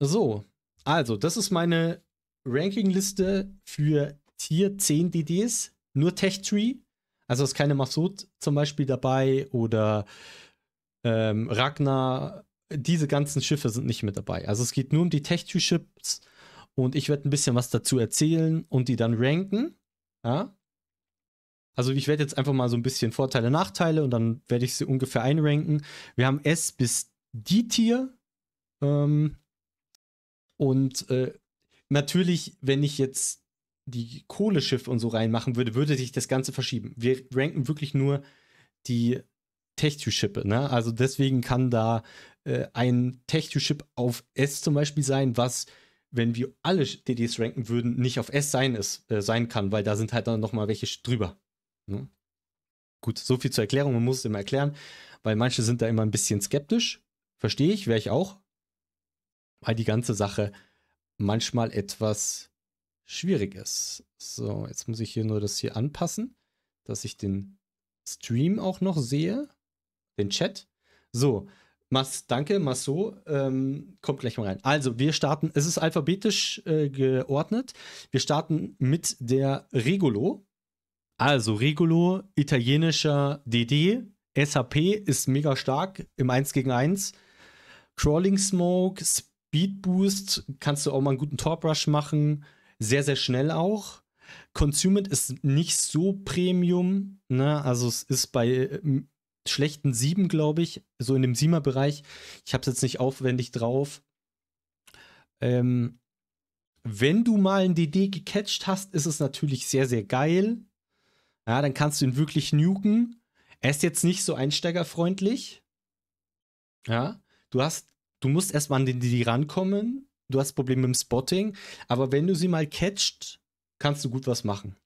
So, also, das ist meine Rankingliste für Tier 10 DDs. Nur Tech Tree. Also ist keine Masud zum Beispiel dabei oder ähm, Ragnar. Diese ganzen Schiffe sind nicht mit dabei. Also es geht nur um die Tech Tree Ships und ich werde ein bisschen was dazu erzählen und die dann ranken. Ja. Also ich werde jetzt einfach mal so ein bisschen Vorteile, Nachteile und dann werde ich sie ungefähr einranken. Wir haben S bis D-Tier. Ähm, und äh, natürlich, wenn ich jetzt die Kohleschiffe und so reinmachen würde, würde sich das Ganze verschieben. Wir ranken wirklich nur die Tech-Chip, ne? Also deswegen kann da äh, ein Tech-Chip auf S zum Beispiel sein, was, wenn wir alle DDs ranken würden, nicht auf S sein, ist, äh, sein kann, weil da sind halt dann nochmal welche drüber. Ne? Gut, so viel zur Erklärung, man muss es immer erklären, weil manche sind da immer ein bisschen skeptisch. Verstehe ich, wäre ich auch. Weil die ganze Sache manchmal etwas schwierig ist. So, jetzt muss ich hier nur das hier anpassen, dass ich den Stream auch noch sehe. Den Chat. So, Mas, danke, Masso. Ähm, kommt gleich mal rein. Also, wir starten, es ist alphabetisch äh, geordnet. Wir starten mit der Regolo. Also, Regolo, italienischer DD. SAP ist mega stark im 1 gegen 1. Crawling Smoke, Speed Boost, kannst du auch mal einen guten Top Rush machen sehr, sehr schnell auch. Consument ist nicht so Premium, ne? Also es ist bei äh, schlechten 7, glaube ich, so in dem 7er Bereich. Ich habe es jetzt nicht aufwendig drauf. Ähm, wenn du mal ein DD gecatcht hast, ist es natürlich sehr, sehr geil. Ja, dann kannst du ihn wirklich nuken. Er ist jetzt nicht so einsteigerfreundlich. Ja, du hast, du musst erstmal an den DD rankommen du hast Probleme mit dem Spotting, aber wenn du sie mal catcht, kannst du gut was machen.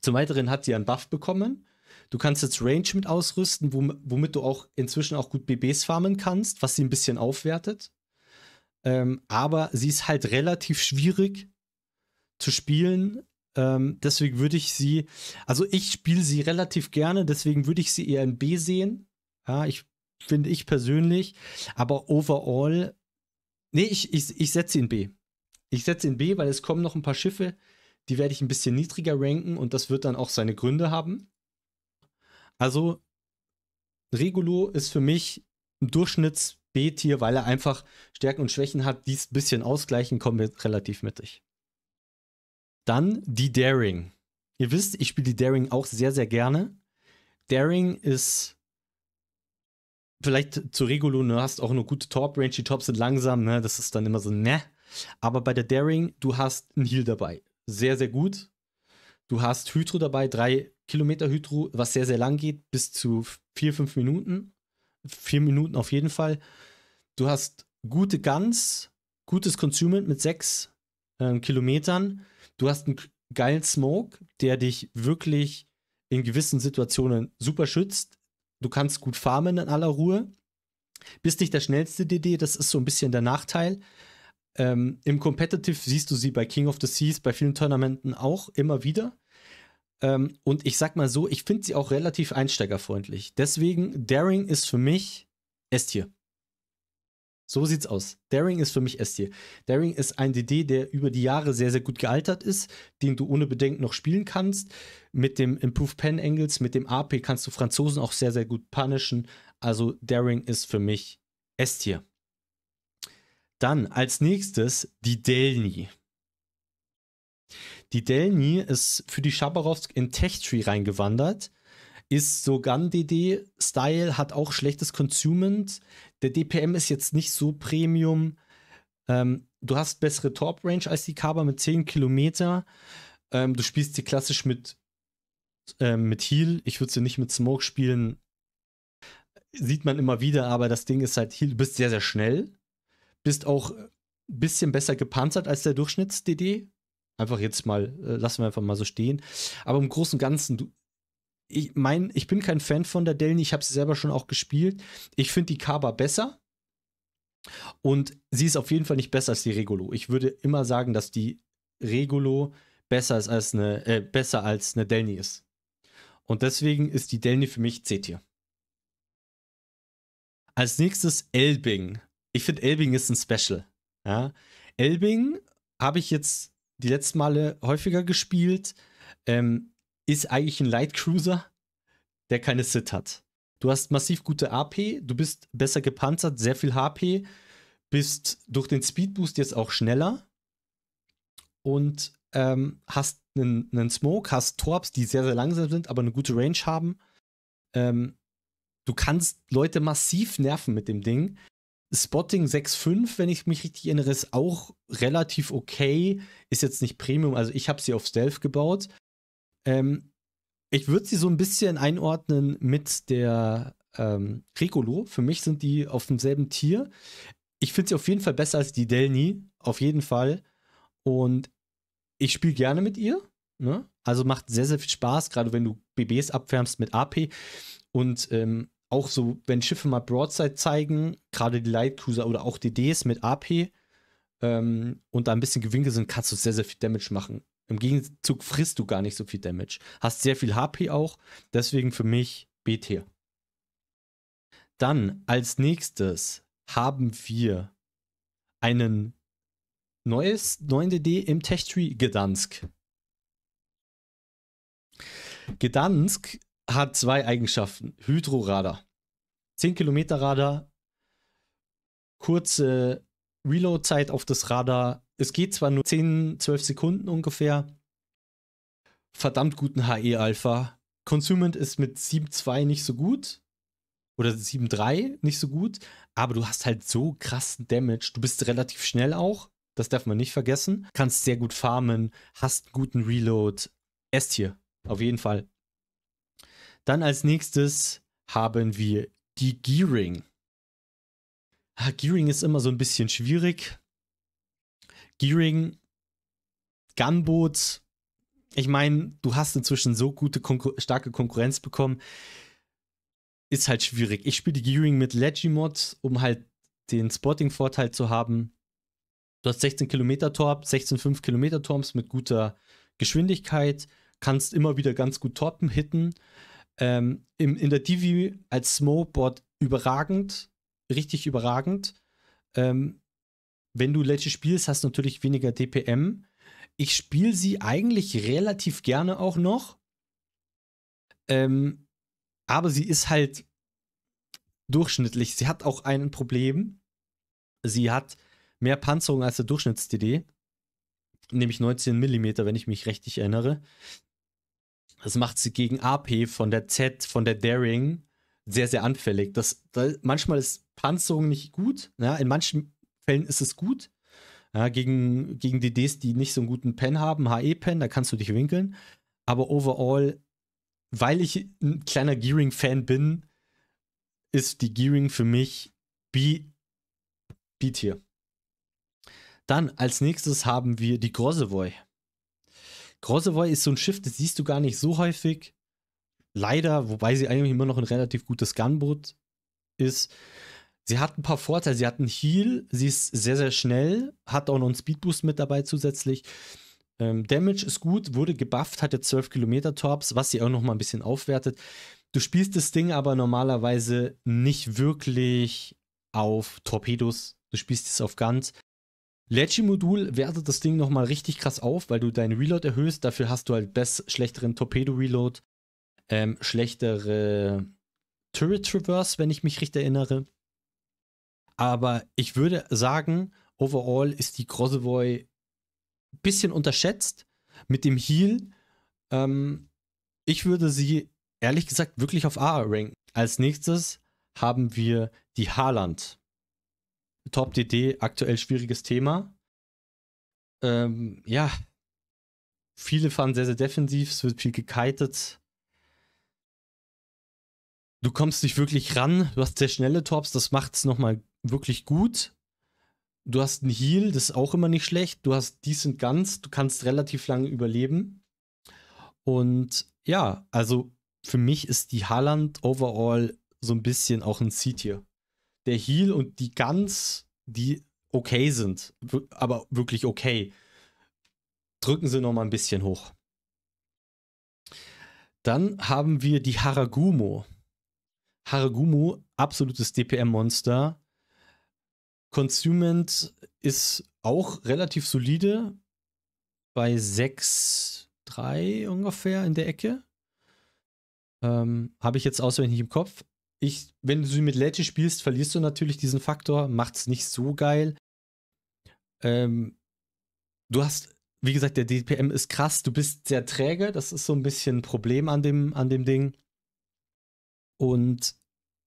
Zum Weiteren hat sie einen Buff bekommen. Du kannst jetzt Range mit ausrüsten, womit du auch inzwischen auch gut BBs farmen kannst, was sie ein bisschen aufwertet. Ähm, aber sie ist halt relativ schwierig zu spielen. Ähm, deswegen würde ich sie, also ich spiele sie relativ gerne, deswegen würde ich sie eher in B sehen. Ja, ich finde ich persönlich. Aber overall Nee, ich, ich, ich setze ihn B. Ich setze ihn B, weil es kommen noch ein paar Schiffe, die werde ich ein bisschen niedriger ranken und das wird dann auch seine Gründe haben. Also, Regulo ist für mich ein Durchschnitts-B-Tier, weil er einfach Stärken und Schwächen hat, die es ein bisschen ausgleichen, kommen wir relativ mittig. Dann die Daring. Ihr wisst, ich spiele die Daring auch sehr, sehr gerne. Daring ist vielleicht zu Regulo, du hast auch eine gute Top-Range, die Tops sind langsam, ne? Das ist dann immer so, ne. Aber bei der Daring, du hast einen Heal dabei. Sehr, sehr gut. Du hast Hydro dabei, drei Kilometer Hydro, was sehr, sehr lang geht, bis zu vier, fünf Minuten. Vier Minuten auf jeden Fall. Du hast gute Guns, gutes Consumement mit sechs äh, Kilometern. Du hast einen geilen Smoke, der dich wirklich in gewissen Situationen super schützt du kannst gut farmen in aller Ruhe. Bist nicht der schnellste DD, das ist so ein bisschen der Nachteil. Ähm, Im Competitive siehst du sie bei King of the Seas, bei vielen Tournamenten auch immer wieder. Ähm, und ich sag mal so, ich finde sie auch relativ einsteigerfreundlich. Deswegen, Daring ist für mich S-Tier. So sieht's aus. Daring ist für mich S-Tier. Daring ist ein DD, der über die Jahre sehr, sehr gut gealtert ist, den du ohne Bedenken noch spielen kannst. Mit dem Improved Pen Angles, mit dem AP kannst du Franzosen auch sehr, sehr gut punishen. Also Daring ist für mich S-Tier. Dann als nächstes die Delny. Die Delny ist für die Schabarowsk in Tech Tree reingewandert ist so Gun-DD-Style, hat auch schlechtes Consumement. Der DPM ist jetzt nicht so Premium. Ähm, du hast bessere Top-Range als die Kaba mit 10 Kilometer. Ähm, du spielst sie klassisch mit, ähm, mit Heal. Ich würde sie nicht mit Smoke spielen. Sieht man immer wieder, aber das Ding ist halt Heal. Du bist sehr, sehr schnell. Bist auch ein bisschen besser gepanzert als der Durchschnitts-DD. Einfach jetzt mal, äh, lassen wir einfach mal so stehen. Aber im Großen und Ganzen, du, ich mein, ich bin kein Fan von der Delny, ich habe sie selber schon auch gespielt. Ich finde die Kaba besser. Und sie ist auf jeden Fall nicht besser als die Regulo. Ich würde immer sagen, dass die Regulo besser ist als eine, äh, besser als eine Delny ist. Und deswegen ist die Delny für mich C-Tier. Als nächstes Elbing. Ich finde, Elbing ist ein Special. Ja. Elbing habe ich jetzt die letzten Male häufiger gespielt. Ähm, ist eigentlich ein Light Cruiser, der keine Sit hat. Du hast massiv gute AP, du bist besser gepanzert, sehr viel HP, bist durch den Speedboost jetzt auch schneller und ähm, hast einen, einen, Smoke, hast Torps, die sehr, sehr langsam sind, aber eine gute Range haben. Ähm, du kannst Leute massiv nerven mit dem Ding. Spotting 6.5, wenn ich mich richtig erinnere, ist auch relativ okay. Ist jetzt nicht Premium, also ich habe sie auf Stealth gebaut. Ähm, ich würde sie so ein bisschen einordnen mit der ähm, Recolo. Für mich sind die auf demselben Tier. Ich finde sie auf jeden Fall besser als die Delni. Auf jeden Fall. Und ich spiele gerne mit ihr. Ne? Also macht sehr, sehr viel Spaß, gerade wenn du BBs abwärmst mit AP. Und ähm, auch so, wenn Schiffe mal Broadside zeigen, gerade die Light Cruiser oder auch DDs mit AP ähm, und da ein bisschen gewinkelt sind, kannst du sehr, sehr viel Damage machen. Im Gegenzug frisst du gar nicht so viel Damage. Hast sehr viel HP auch, deswegen für mich B-Tier. Dann als nächstes haben wir einen neues 9DD im Tech-Tree Gdansk. Gdansk hat zwei Eigenschaften. Hydro-Radar. 10 Kilometer Radar, kurze Reload-Zeit auf das Radar. Es geht zwar nur 10, 12 Sekunden ungefähr. Verdammt guten HE-Alpha. Consumant ist mit 7.2 nicht so gut. Oder 7.3 nicht so gut. Aber du hast halt so krassen Damage. Du bist relativ schnell auch. Das darf man nicht vergessen. Kannst sehr gut farmen. Hast einen guten Reload. S-Tier. Auf jeden Fall. Dann als nächstes haben wir die Gearing. Ah, Gearing ist immer so ein bisschen schwierig. Gearing, Gunboot. Ich meine, du hast inzwischen so gute, Konkur starke Konkurrenz bekommen. Ist halt schwierig. Ich spiele die Gearing mit Legimod, um halt den Spotting-Vorteil zu haben. Du hast 16 Kilometer Torp, 16,5 Kilometer Torps mit guter Geschwindigkeit, kannst immer wieder ganz gut Torpen hitten. Ähm, im, in der Divi als Smokeboard überragend, richtig überragend. Ähm, wenn du Ledge spielst, hast du natürlich weniger DPM. Ich spiele sie eigentlich relativ gerne auch noch. Ähm, aber sie ist halt durchschnittlich. Sie hat auch ein Problem. Sie hat mehr Panzerung als der Durchschnitts-DD. Nämlich 19 mm, wenn ich mich richtig erinnere. Das macht sie gegen AP von der Z, von der Daring sehr, sehr anfällig. Das, da, manchmal ist Panzerung nicht gut. Ja, in manchen Fällen ist es gut. Ja, gegen, gegen DDs, die nicht so einen guten Pen haben, HE-Pen, da kannst du dich winkeln. Aber overall, weil ich ein kleiner Gearing-Fan bin, ist die Gearing für mich B-Tier. Dann als nächstes haben wir die Grossevoy. Grossevoy ist so ein Schiff, das siehst du gar nicht so häufig. Leider, wobei sie eigentlich immer noch ein relativ gutes Gunboot ist. Sie hat ein paar Vorteile. Sie hat einen Heal, sie ist sehr, sehr schnell, hat auch noch einen Speedboost mit dabei zusätzlich. Ähm, Damage ist gut, wurde gebufft, hat jetzt 12 Kilometer Torps, was sie auch noch mal ein bisschen aufwertet. Du spielst das Ding aber normalerweise nicht wirklich auf Torpedos. Du spielst es auf Guns. Lecce-Modul wertet das Ding nochmal richtig krass auf, weil du deinen Reload erhöhst. Dafür hast du halt best, schlechteren Torpedo-Reload, ähm, schlechtere Turret Traverse, wenn ich mich richtig erinnere. Aber ich würde sagen, overall ist die Grossevoy ein bisschen unterschätzt mit dem Heal. Ähm, ich würde sie ehrlich gesagt wirklich auf A ranken. Als nächstes haben wir die Haaland. Top DD, aktuell schwieriges Thema. Ähm, ja, viele fahren sehr, sehr defensiv, es wird viel gekitet. Du kommst nicht wirklich ran, du hast sehr schnelle Tops, das macht es nochmal wirklich gut. Du hast einen Heal, das ist auch immer nicht schlecht. Du hast decent Guns, du kannst relativ lange überleben. Und ja, also für mich ist die Haaland overall so ein bisschen auch ein C-Tier der Heal und die Guns, die okay sind, aber wirklich okay, drücken sie noch mal ein bisschen hoch. Dann haben wir die Haragumo. Haragumo, absolutes DPM-Monster. Consumant ist auch relativ solide bei 6,3 ungefähr in der Ecke. Ähm, Habe ich jetzt auswendig im Kopf. Ich, wenn du sie mit Legend spielst, verlierst du natürlich diesen Faktor, macht es nicht so geil. Ähm, du hast, wie gesagt, der DPM ist krass, du bist sehr träge, das ist so ein bisschen ein Problem an dem, an dem Ding. Und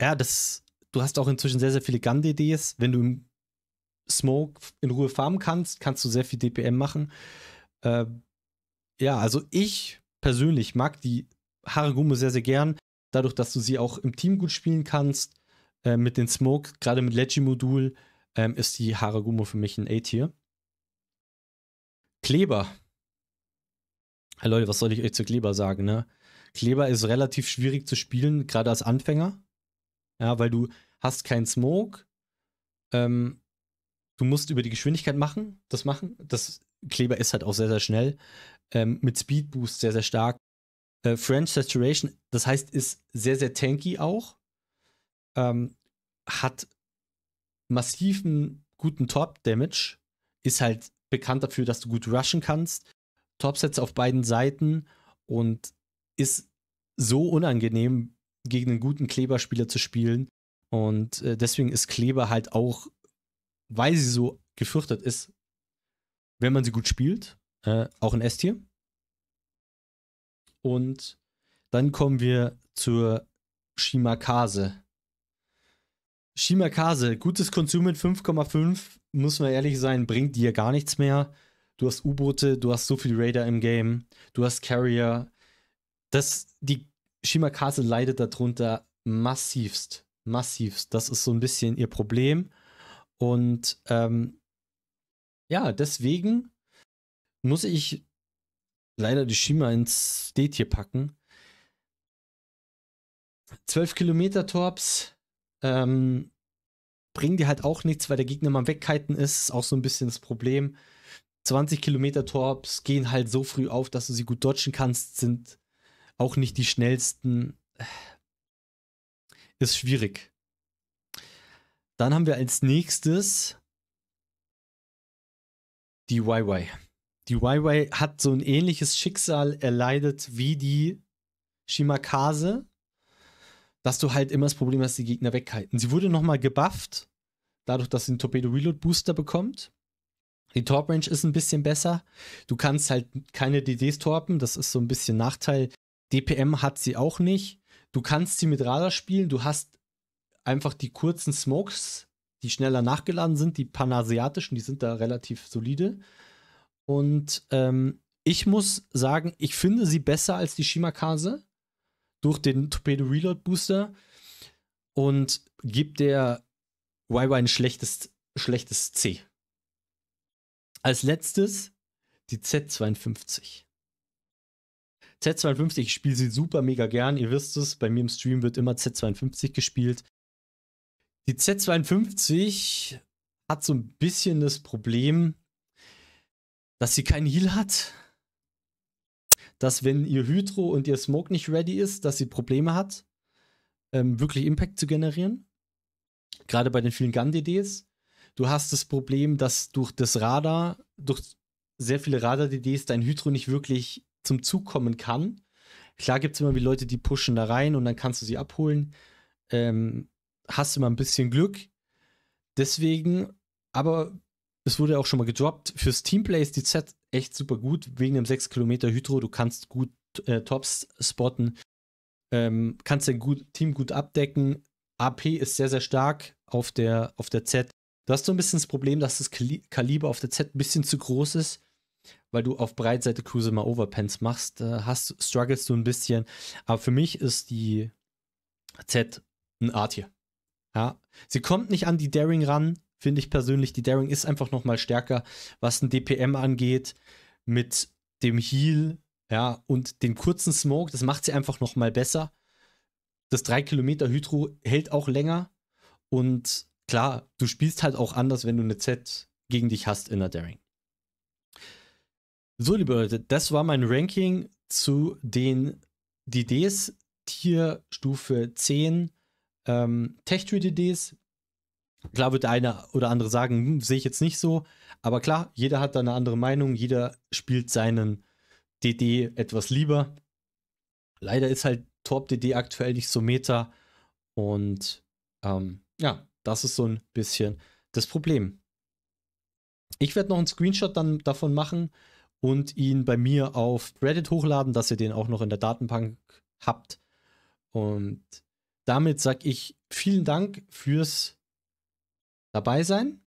ja, das, du hast auch inzwischen sehr, sehr viele Gun-DDs. Wenn du im Smoke in Ruhe farmen kannst, kannst du sehr viel DPM machen. Äh, ja, also ich persönlich mag die Haragumo sehr, sehr gern. Dadurch, dass du sie auch im Team gut spielen kannst, äh, mit den Smoke, gerade mit Legi-Modul, ähm, ist die Haragumo für mich ein A-Tier. Kleber. Hey Leute, was soll ich euch zu Kleber sagen, ne? Kleber ist relativ schwierig zu spielen, gerade als Anfänger. Ja, weil du hast keinen Smoke. Ähm, du musst über die Geschwindigkeit machen, das machen. Das Kleber ist halt auch sehr, sehr schnell. Ähm, mit Speed Boost sehr, sehr stark. Äh, French Saturation, das heißt, ist sehr, sehr tanky auch. Ähm, hat massiven guten Top-Damage. Ist halt bekannt dafür, dass du gut rushen kannst. Topsets auf beiden Seiten und ist so unangenehm, gegen einen guten Kleberspieler zu spielen. Und äh, deswegen ist Kleber halt auch, weil sie so gefürchtet ist, wenn man sie gut spielt, äh, auch ein S-Tier. Und dann kommen wir zur Shimakase. Shimakase, gutes Konsum mit 5,5, muss man ehrlich sein, bringt dir gar nichts mehr. Du hast U-Boote, du hast so viel Raider im Game, du hast Carrier. Das, die Shimakase leidet darunter massivst. Massivst. Das ist so ein bisschen ihr Problem. Und ähm, ja, deswegen muss ich leider die Shima ins D-Tier packen. 12 Kilometer Torps ähm, bringen dir halt auch nichts, weil der Gegner mal wegkiten ist. Ist auch so ein bisschen das Problem. 20 Kilometer Torps gehen halt so früh auf, dass du sie gut dodgen kannst, sind auch nicht die schnellsten. Ist schwierig. Dann haben wir als nächstes die YY. Die YY hat so ein ähnliches Schicksal erleidet wie die Shimakase, dass du halt immer das Problem hast, die Gegner weghalten. Sie wurde nochmal gebufft, dadurch, dass sie einen Torpedo Reload Booster bekommt. Die Torp Range ist ein bisschen besser. Du kannst halt keine DDs torpen, das ist so ein bisschen Nachteil. DPM hat sie auch nicht. Du kannst sie mit Radar spielen. Du hast einfach die kurzen Smokes, die schneller nachgeladen sind. Die panasiatischen, die sind da relativ solide. Und ähm, ich muss sagen, ich finde sie besser als die Shimakase durch den Torpedo Reload Booster und gibt der YY ein schlechtes, schlechtes C. Als letztes die Z52. Z52, ich spiele sie super mega gern, ihr wisst es, bei mir im Stream wird immer Z52 gespielt. Die Z52 hat so ein bisschen das Problem, dass sie keinen Heal hat. Dass wenn ihr Hydro und ihr Smoke nicht ready ist, dass sie Probleme hat, ähm, wirklich Impact zu generieren. Gerade bei den vielen Gun-DDs. Du hast das Problem, dass durch das Radar, durch sehr viele Radar-DDs dein Hydro nicht wirklich zum Zug kommen kann. Klar gibt es immer wie Leute, die pushen da rein und dann kannst du sie abholen. Ähm, hast mal ein bisschen Glück. Deswegen, aber es wurde auch schon mal gedroppt. Fürs Teamplay ist die Z echt super gut, wegen dem 6 Kilometer Hydro. Du kannst gut äh, Tops spotten, ähm, kannst dein gut, Team gut abdecken. AP ist sehr, sehr stark auf der, auf der Z. Du hast so ein bisschen das Problem, dass das Kaliber auf der Z ein bisschen zu groß ist weil du auf Breitseite Cruise mal Overpants machst, äh, hast, struggles du ein bisschen. Aber für mich ist die Z ein Art hier. Ja, sie kommt nicht an die Daring ran, finde ich persönlich. Die Daring ist einfach noch mal stärker, was ein DPM angeht, mit dem Heal, ja, und den kurzen Smoke. Das macht sie einfach noch mal besser. Das 3 Kilometer Hydro hält auch länger. Und klar, du spielst halt auch anders, wenn du eine Z gegen dich hast in der Daring. So, liebe Leute, das war mein Ranking zu den DDs Tierstufe 10 ähm, Tech-Tree DDs. Klar wird der eine oder andere sagen, hm, sehe ich jetzt nicht so. Aber klar, jeder hat da eine andere Meinung. Jeder spielt seinen DD etwas lieber. Leider ist halt Torp DD aktuell nicht so meta. Und ähm, ja, das ist so ein bisschen das Problem. Ich werde noch einen Screenshot dann davon machen und ihn bei mir auf Reddit hochladen, dass ihr den auch noch in der Datenbank habt. Und damit sage ich vielen Dank fürs dabei sein.